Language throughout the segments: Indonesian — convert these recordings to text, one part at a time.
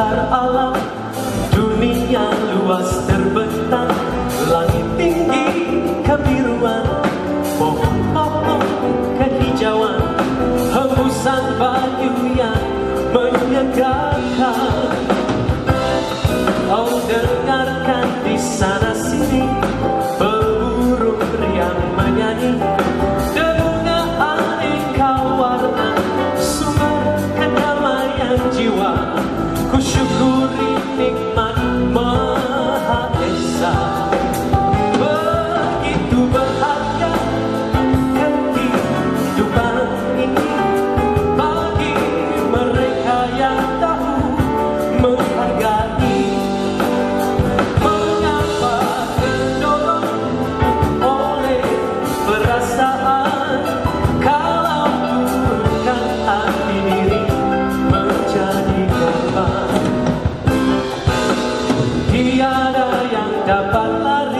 Sekitar alam Dunia luas terbentang. Langit tinggi kebiruan Pohon-pohon kehijauan. Hembusan bayu yang menyegarkan la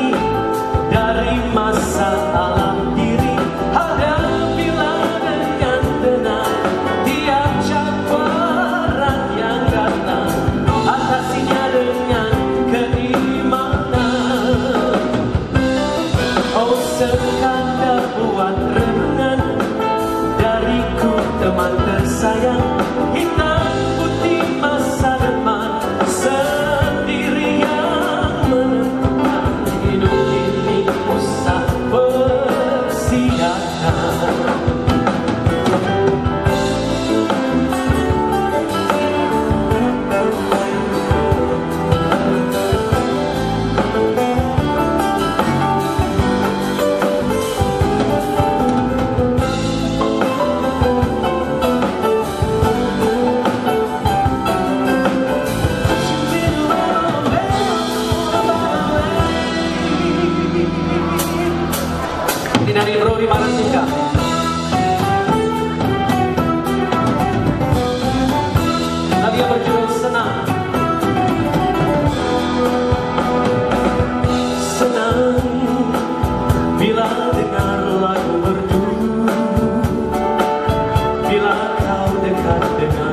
dari Bro di Senang. Bila dengar lagu bila kau dekat dengan